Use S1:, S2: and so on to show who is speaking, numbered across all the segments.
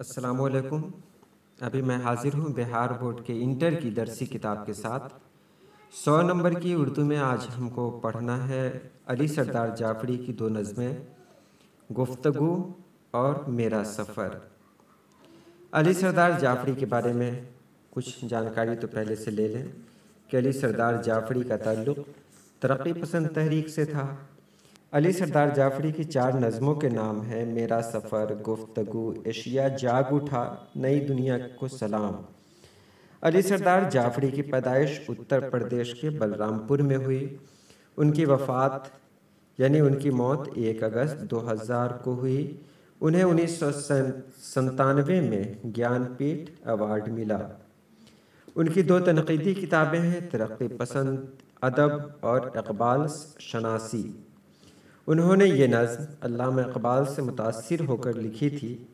S1: السلام علیکم۔ ابھی میں حاضر ہوں بہار بورڈ کے انٹر کی درسی کتاب کے ساتھ۔ سو نمبر کی اردو میں آج ہم کو پڑھنا ہے علی سردار جعفری کی دو نظمیں، گفتگو اور میرا سفر۔ علی سردار جعفری کے بارے میں کچھ جانکاری تو پہلے سے لے لیں کہ علی سردار جعفری کا تعلق ترقی پسند تحریک سے تھا۔ علی سردار جعفری کی چار نظموں کے نام ہیں، میرا سفر، گفتگو اشیا جاگ اٹھا، نئی دنیا کو سلام۔ علی سردار جعفری کی پیدائش اتر پردیش کے بلرام پور میں ہوئی۔ ان کی وفات یعنی ان کی موت، ایک اگست دو ہزار کو ہوئی۔ انہیں انیس سو سنتانوے میں گیان پیٹھ ایوارڈ ملا۔ ان کی دو تنقیدی کتابیں ہیں، ترقی پسند، ادب اور اقبال شناسی۔ انہوں نے یہ نظم علامہ اقبال سے متاثر ہو کر لکھی تھی،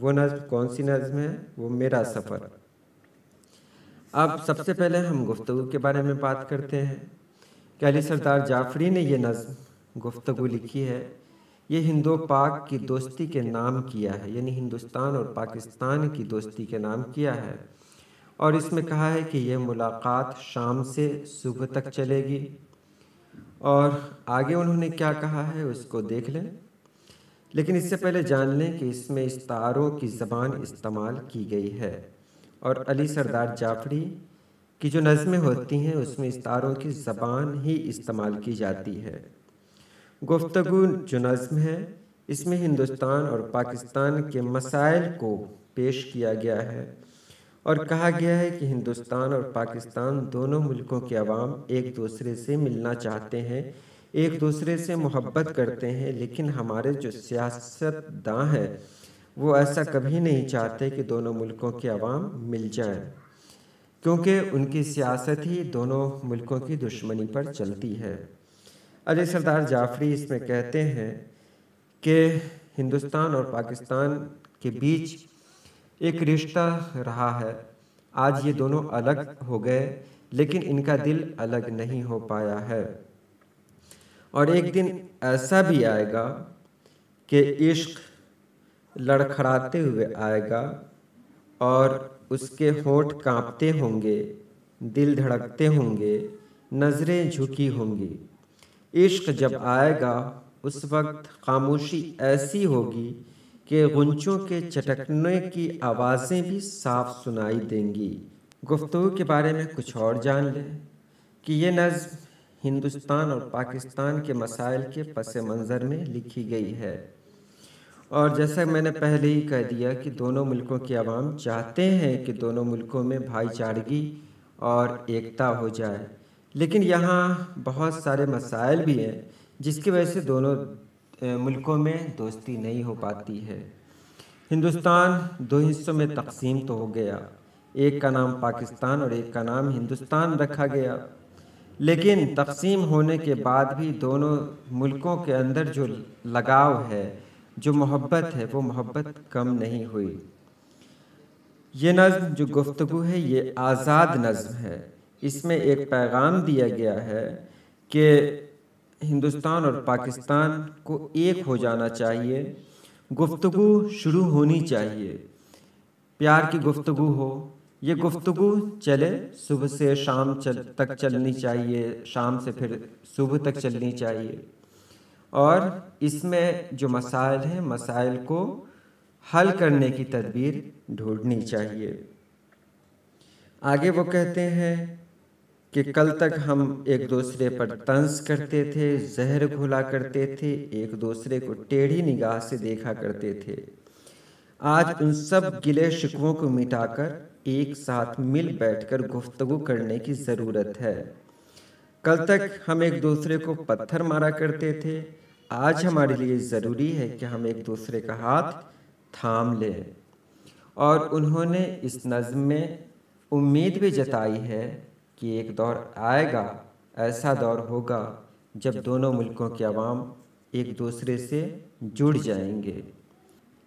S1: وہ نظم کون سی نظم ہے؟ وہ میرا سفر۔ اب سب سے پہلے ہم گفتگو کے بارے میں بات کرتے ہیں۔ کہ علی سردار جعفری نے یہ نظم گفتگو لکھی ہے، یہ ہندو پاک کی دوستی کے نام کیا ہے یعنی ہندوستان اور پاکستان کی دوستی کے نام کیا ہے۔ اور اس میں کہا ہے کہ یہ ملاقات شام سے صبح تک چلے گی۔ اور آگے انہوں نے کیا کہا ہے اس کو دیکھ لیں۔ لیکن اس سے پہلے جان لیں کہ اس میں استاروں کی زبان استعمال کی گئی ہے اور علی سردار جعفری کی جو نظمیں ہوتی ہیں، اس میں استاروں کی زبان ہی استعمال کی جاتی ہے۔ گفتگو جو نظم ہے، اس میں ہندوستان اور پاکستان کے مسائل کو پیش کیا گیا ہے۔ اور کہا گیا ہے کہ ہندوستان اور پاکستان دونوں ملکوں کے عوام ایک دوسرے سے ملنا چاہتے ہیں، ایک دوسرے سے محبت کرتے ہیں، لیکن ہمارے جو سیاست داں ہے وہ ایسا کبھی نہیں چاہتے کہ دونوں ملکوں کے عوام مل جائیں، کیونکہ ان کی سیاست ہی دونوں ملکوں کی دشمنی پر چلتی ہے۔ علی سردار جعفری اس میں کہتے ہیں کہ ہندوستان اور پاکستان کے بیچ ایک رشتہ رہا ہے۔ آج یہ دونوں الگ ہو گئے، لیکن ان کا دل الگ نہیں ہو پایا ہے۔ اور ایک دن ایسا بھی آئے گا کہ عشق لڑکھڑاتے ہوئے آئے گا اور اس کے ہونٹ کانپتے ہوں گے، دل دھڑکتے ہوں گے، نظریں جھکی ہوں گی۔ عشق جب آئے گا، اس وقت خاموشی ایسی ہوگی کہ غنچوں کے چٹکنے کی آوازیں بھی صاف سنائی دیں گی۔ گفتگو کے بارے میں کچھ اور جان لیں کہ یہ نظم ہندوستان اور پاکستان کے مسائل کے پس منظر میں لکھی گئی ہے۔ اور جیسا میں نے پہلے ہی کہہ دیا کہ دونوں ملکوں کے عوام چاہتے ہیں کہ دونوں ملکوں میں بھائی چارگی اور ایکتا ہو جائے، لیکن یہاں بہت سارے مسائل بھی ہیں جس کی وجہ سے دونوں ملکوں میں دوستی نہیں ہو پاتی ہے۔ ہندوستان دو حصوں میں تقسیم تو ہو گیا۔ ایک کا نام پاکستان اور ایک کا نام ہندوستان رکھا گیا۔ لیکن تقسیم ہونے کے بعد بھی دونوں ملکوں کے اندر جو لگاؤ ہے، جو محبت ہے، وہ محبت کم نہیں ہوئی۔ یہ نظم جو گفتگو ہے، یہ آزاد نظم ہے۔ اس میں ایک پیغام دیا گیا ہے کہ ہندوستان اور پاکستان کو ایک ہو جانا چاہیے، گفتگو شروع ہونی چاہیے۔ پیار کی گفتگو ہو، یہ گفتگو چلے، صبح سے شام تک چلنی چاہیے، شام سے پھر صبح تک چلنی چاہیے۔ اور اس میں جو مسائل ہیں، مسائل کو حل کرنے کی تدبیر ڈھونڈنی چاہیے۔ آگے وہ کہتے ہیں کہ کل تک ہم ایک دوسرے پر طنز کرتے تھے، زہر گھولا کرتے تھے، ایک دوسرے کو ٹیڑھی نگاہ سے دیکھا کرتے تھے۔ آج ان سب گلے شکووں کو مٹا کر ایک ساتھ مل بیٹھ کر گفتگو کرنے کی ضرورت ہے۔ کل تک ہم ایک دوسرے کو پتھر مارا کرتے تھے۔ آج ہمارے لیے ضروری ہے کہ ہم ایک دوسرے کا ہاتھ تھام لیں۔ اور انہوں نے اس نظم میں امید بھی جتائی ہے کہ ایک دور آئے گا، ایسا دور ہوگا جب دونوں ملکوں کے عوام ایک دوسرے سے جڑ جائیں گے۔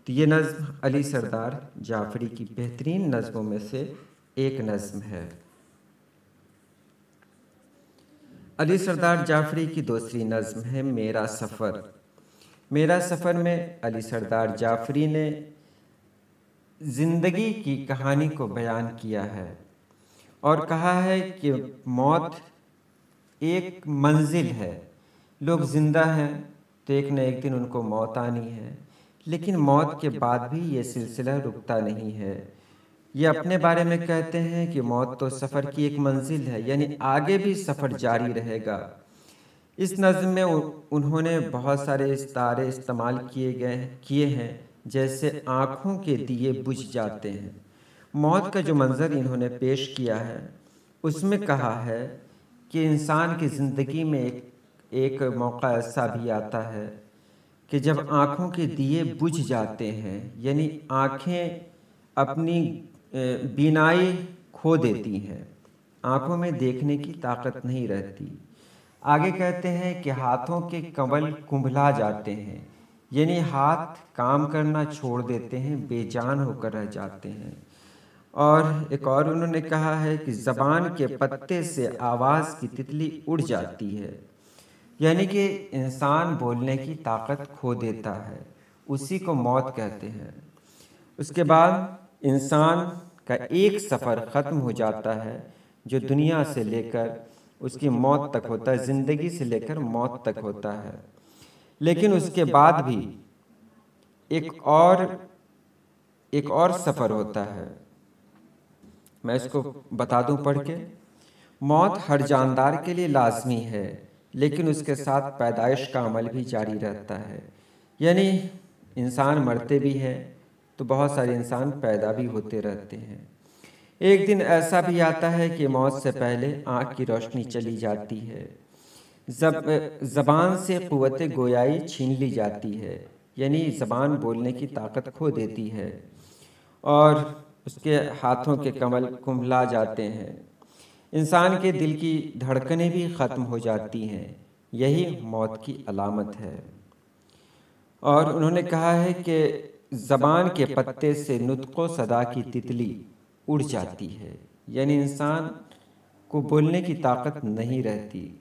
S1: تو یہ نظم علی سردار جعفری کی بہترین نظموں میں سے ایک نظم ہے۔ علی سردار جعفری کی دوسری نظم ہے میرا سفر۔ میرا سفر میں علی سردار جعفری نے زندگی کی کہانی کو بیان کیا ہے۔ اور کہا ہے کہ موت ایک منزل ہے۔ لوگ زندہ ہیں، تو ایک نہ ایک دن ان کو موت آنی ہے۔ لیکن موت کے بعد بھی یہ سلسلہ رکتا نہیں ہے۔ یہ اپنے بارے میں کہتے ہیں کہ موت تو سفر کی ایک منزل ہے یعنی آگے بھی سفر جاری رہے گا۔ اس نظم میں انہوں نے بہت سارے استعارے استعمال کیے گئے کیے ہیں، جیسے آنکھوں کے دیے بجھ جاتے ہیں۔ موت کا جو منظر انہوں نے پیش کیا ہے، اس میں کہا ہے کہ انسان کی زندگی میں ایک ایک موقع ایسا بھی آتا ہے کہ جب آنکھوں کے دیے بجھ جاتے ہیں یعنی آنکھیں اپنی بینائی کھو دیتی ہیں۔ آنکھوں میں دیکھنے کی طاقت نہیں رہتی۔ آگے کہتے ہیں کہ ہاتھوں کے کمل کمبھلا جاتے ہیں یعنی ہاتھ کام کرنا چھوڑ دیتے ہیں، بے جان ہو کر رہ جاتے ہیں۔ اور ایک اور انہوں نے کہا ہے کہ زبان کے پتے سے آواز کی تتلی اڑ جاتی ہے۔ یعنی کہ انسان بولنے کی طاقت کھو دیتا ہے۔ اسی کو موت کہتے ہیں۔ اس کے بعد انسان کا ایک سفر ختم ہو جاتا ہے، جو دنیا سے لے کر اس کی موت تک ہوتا ہے، زندگی سے لے کر موت تک ہوتا ہے۔ لیکن اس کے بعد بھی ایک اور ایک اور سفر ہوتا ہے۔ میں اس کو بتا دوں پڑھ کے۔ موت ہر جاندار کے لیے لازمی ہے، لیکن اس کے ساتھ پیدائش کا عمل بھی جاری رہتا ہے۔ یعنی انسان مرتے بھی ہیں تو بہت سارے انسان پیدا بھی ہوتے رہتے ہیں۔ ایک دن ایسا بھی آتا ہے کہ موت سے پہلے آنکھ کی روشنی چلی جاتی ہے۔ زبان سے قوت گویائی چھین لی جاتی ہے یعنی زبان بولنے کی طاقت کھو دیتی ہے۔ اور اس کے ہاتھوں کے کمل کملا جاتے ہیں۔ انسان کے دل کی دھڑکنیں بھی ختم ہو جاتی ہیں۔ یہی موت کی علامت ہے۔ اور انہوں نے کہا ہے کہ زبان کے پتے سے نطق و صدا کی تتلی اڑ جاتی ہے۔ یعنی انسان کو بولنے کی طاقت نہیں رہتی۔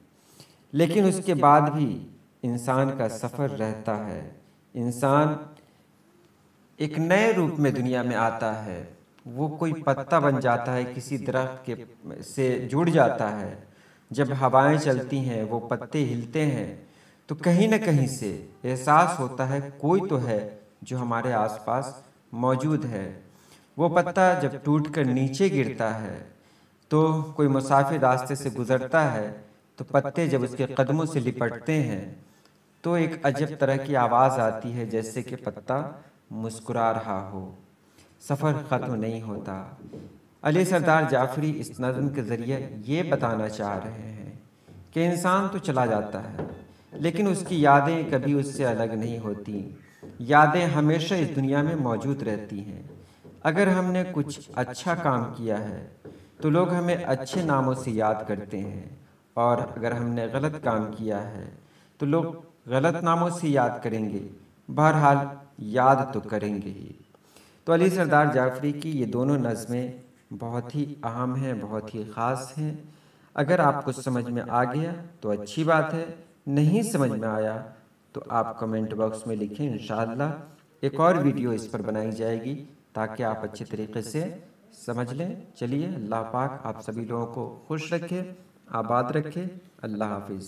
S1: لیکن اس کے بعد بھی انسان کا سفر رہتا ہے۔ انسان ایک نئے روپ میں دنیا میں آتا ہے۔ وہ کوئی پتہ بن جاتا ہے، کسی درخت کے سے جڑ جاتا ہے۔ جب ہوائیں چلتی ہیں، وہ پتے ہلتے ہیں۔ تو کہیں نہ کہیں سے احساس ہوتا ہے، کوئی تو ہے جو ہمارے آس پاس موجود ہے۔ وہ پتہ جب ٹوٹ کر نیچے گرتا ہے، تو کوئی مسافر راستے سے گزرتا ہے۔ تو پتے جب اس کے قدموں سے لپٹتے ہیں، تو ایک عجب طرح کی آواز آتی ہے، جیسے کہ پتا مسکرا رہا ہو۔ سفر ختم نہیں ہوتا۔ علی سردار جعفری اس نظم کے ذریعے یہ بتانا چاہ رہے ہیں کہ انسان تو چلا جاتا ہے، لیکن اس کی یادیں کبھی اس سے الگ نہیں ہوتی۔ یادیں ہمیشہ اس دنیا میں موجود رہتی ہیں۔ اگر ہم نے کچھ اچھا کام کیا ہے، تو لوگ ہمیں اچھے ناموں سے یاد کرتے ہیں۔ اور اگر ہم نے غلط کام کیا ہے، تو لوگ غلط ناموں سے یاد کریں گے۔ بہرحال، یاد تو کریں گے ہی۔ تو علی سردار جعفری کی یہ دونوں نظمیں بہت ہی اہم ہیں بہت ہی خاص ہیں۔ اگر آپ کو سمجھ میں آ گیا تو اچھی بات ہے۔ نہیں سمجھ میں آیا تو آپ کمنٹ باکس میں لکھیں انشاءاللہ ایک اور ویڈیو اس پر بنائی جائے گی تاکہ آپ اچھے طریقے سے سمجھ لیں۔ چلیے اللہ پاک آپ سبھی لوگوں کو خوش رکھے آباد رکھے اللہ حافظ۔